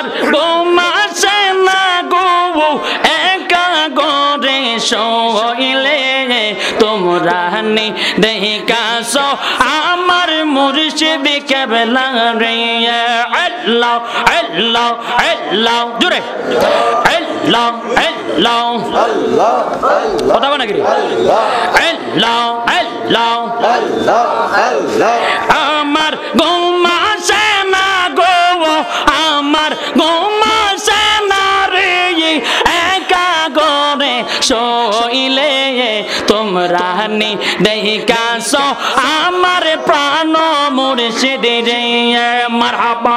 আমার গোমাসে না গো একা গরে শোইলে তোমরা নি দেখাস আমার মুর্শিদ কেবলা রে। আল্লাহ আল্লাহ আল্লাহ জোরে। আল্লাহ আল্লাহ। কথা বলে নাকি? আল্লাহ আল্লাহ। আমার শইলে তোমরা নি দেখাস আমার প্রাণ মুর্শিদ রে, মারহাবা।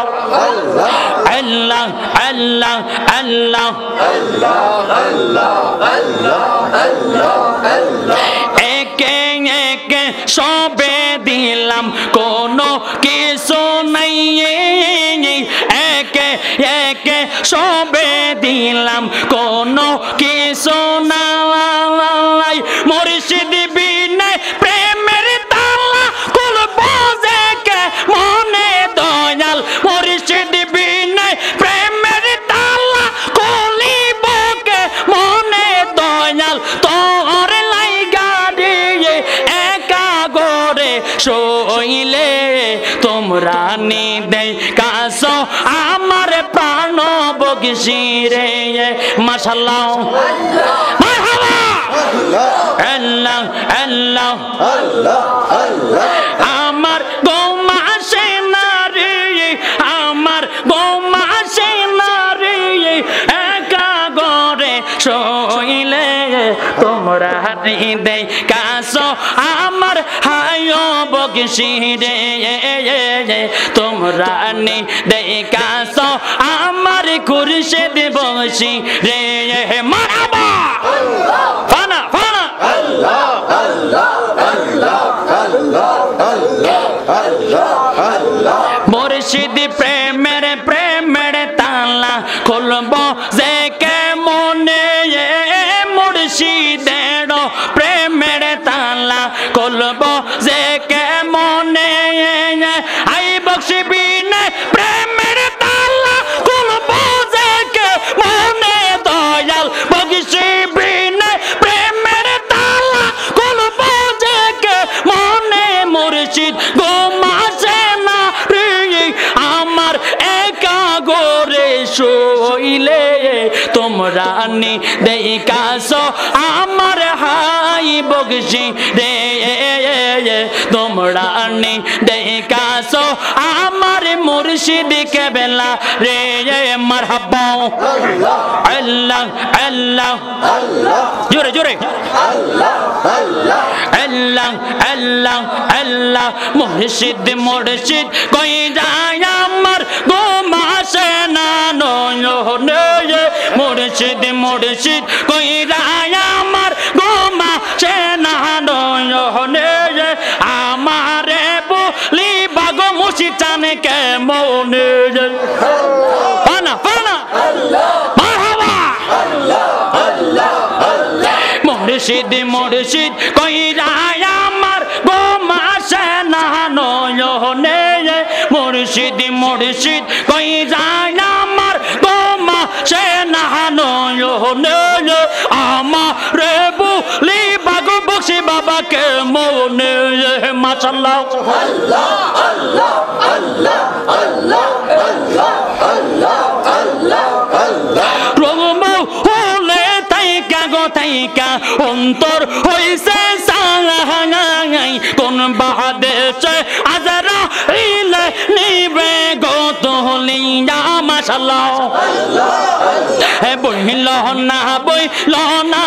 আল্লাহ আল্লাহ আল্লাহ। একে একে সবে দিলাম, কোনো কিছু নাই। একে একে সবে দিলাম, কোনো শইলে তোমরা নি দেই কাস আমার প্রাণ বগিসি রে। মাশাল্লাহ আমার শইলে তোমরা দে কাস আমার হায় বগসি রে তোমরা নে দে কাস আমার কুরশে দে বসি রে মারাবা! ফানা ফানা! মুর্শিদ প্রেমের প্রেমের তালা যে কে মনে মুর্শিদের প্রেমের বক্সি বিনে প্রেমের তালা খুলব যে মনে মুর্শিদ গোমাসে আমার একা গোরে শইলে তোমরা নি দেখাস আমার হাই বগসি রে। তোমরা নি দেখাস মুর্শিদ কেবেলা রে মারহাবা আল্লাহ আল্লাহ। জোরে জোরে। আল্লাহ আল্লাহ আল্লাহ। মুর্শিদ মুর্শিদ কই যায় আমার? গো মাসে না নয়। মুর্শিদ মুর্শিদ কই যায় আমার? মুর্শিদ চানে কে মনে পানা পানা। মারহাবা। মুর্শিদ মুর্শিদ কই আমার গো মাসে না নয়নে মুর্শিদ মুর্শিদ কই আমার গো মাসে না নয়নে মাশাল্লাহ রঘুমৌ হলে তাইকা গো তাইকা, অন্তর হইছে সাঙাই কোন বাহাদেশে আজারা নিবে গো তোলিয়া মাশাল্লাহ হে বইল না বইল না।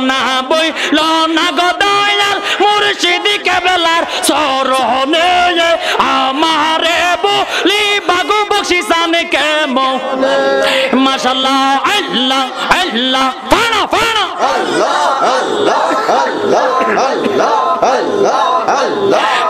না বইল না গো মুর্শিদি কেবেলার সর নে আমারে বলি, বাগু বকশিসান কেম মাশাল্লাহ আল্লাহ আল্লাহ ফানা ফানা বকশি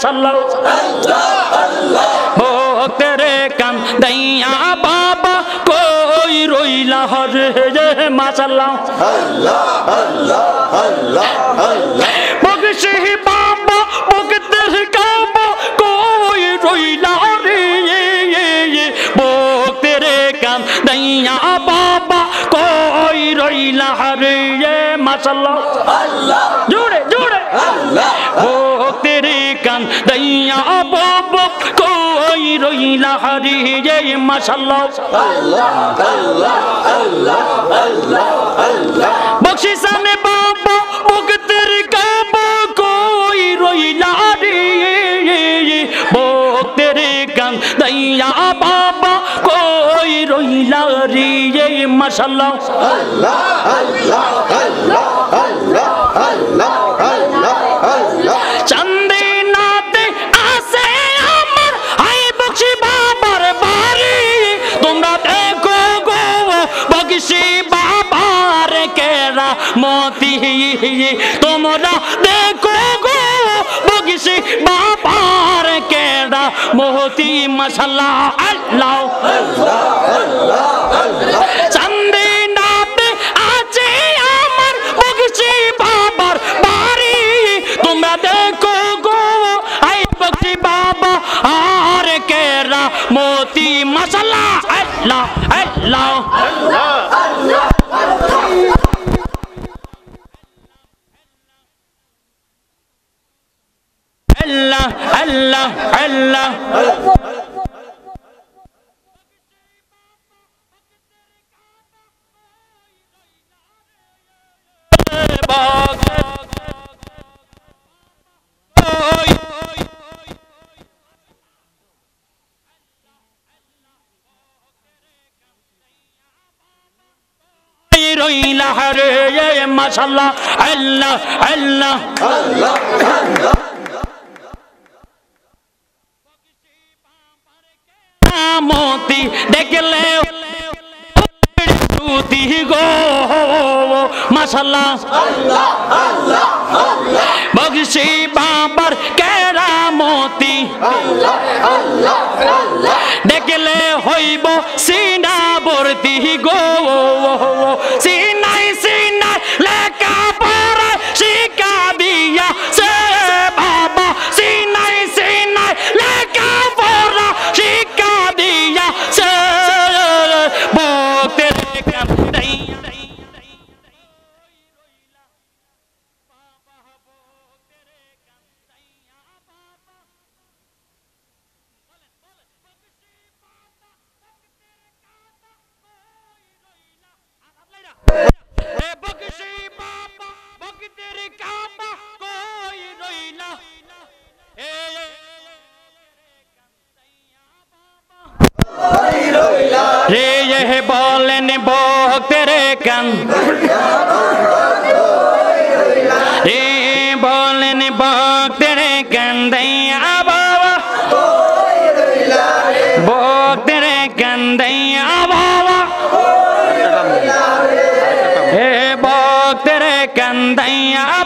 রইলা রে মাশাল্লাহ ভক্তের দইয়া বাবা কই রইলা হরে রে মাশাল্লাহ বগশি বাবা বগদের কাবা কই রইলা রে বগদের কান দইয়া বাবা কই রইলা রে মাশাল্লাহ জোরে জোরে ভক্তের কান দইয়া বাবা কই রইলা রে মাশাল্লাহ বকশিসানে বাবা ভক্তের কাবা কই রইলা রে ভক্তের কান দইয়া বাবা কই রইলা রে মাশাল্লাহ চান্দে মতি তোমরা দেখো গো বকশি বাবার কেরা মহতি, মশাল্লাহ, আল্লাহ। চান্দে নাতে আছে আমার বকশি বাবার বাড়ি। তোমরা দেখো গো, আই বকশি বাবা আর কেরা মোতি মশলা আল্লাহ আল্লাহ আল্লাহ। মাশাল্লাহ আল্লাহ আল্লাহ। মতি দেখলে বাবার কেরামতি দেখলে হইব সিনা বর্তি গো কান। এ বলেন ভক্তের কান দইয়া বাবা। ভক্তের কান দইয়া বাবা। হে ভক্তের কান্দাইয়া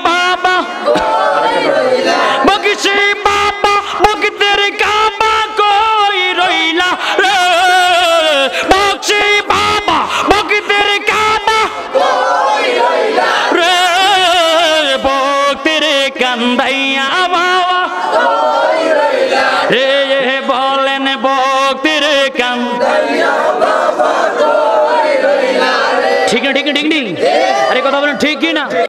ঠিক না